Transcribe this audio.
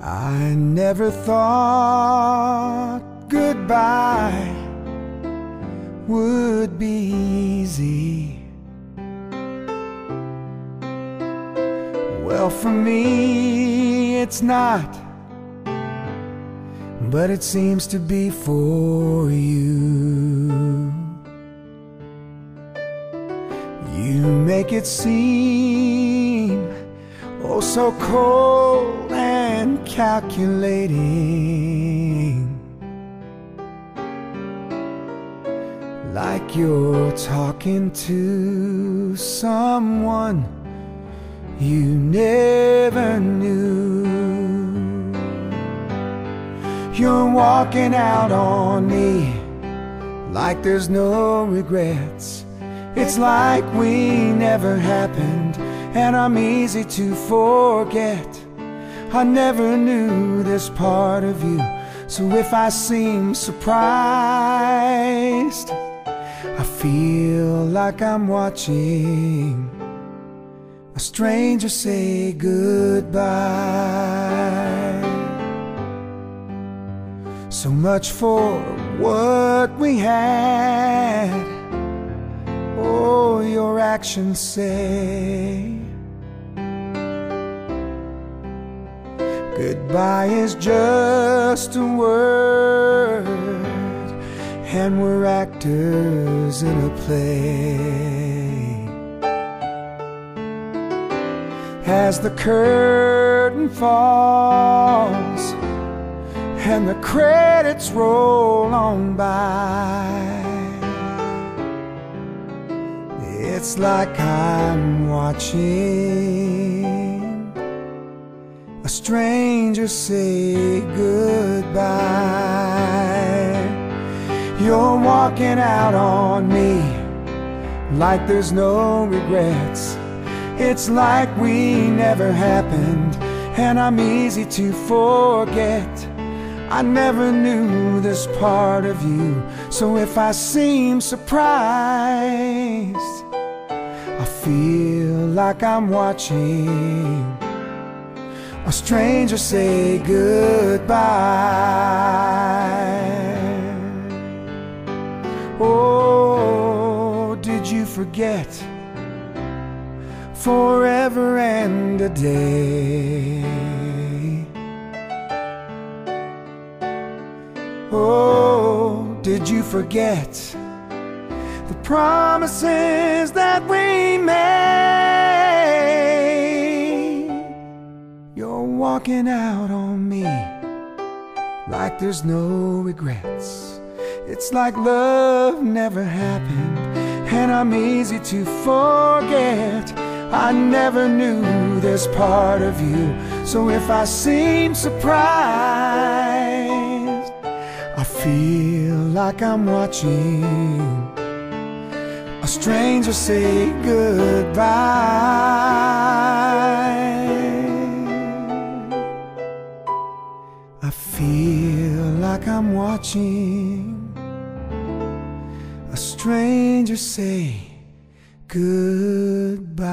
I never thought goodbye would be easy. Well, for me, it's not, but it seems to be for you. You make it seem so cold and calculating. Like you're talking to someone you never knew. You're walking out on me like there's no regrets. It's like we never happened, and I'm easy to forget. I never knew this part of you, so if I seem surprised, I feel like I'm watching a stranger say goodbye. So much for what we had. Your actions say Goodbye is just a word, and we're actors in a play. As the curtain falls and the credits roll on by. It's like I'm watching a stranger say goodbye. You're walking out on me like there's no regrets. It's like we never happened, and I'm easy to forget. I never knew this part of you, so if I seem surprised, feel like I'm watching a stranger say goodbye. Oh, did you forget forever and a day? Oh, did you forget the promises that we made? You're walking out on me like there's no regrets. It's like love never happened, and I'm easy to forget. I never knew this part of you, so if I seem surprised, I feel like I'm watching a stranger say goodbye. I feel like I'm watching a stranger say goodbye.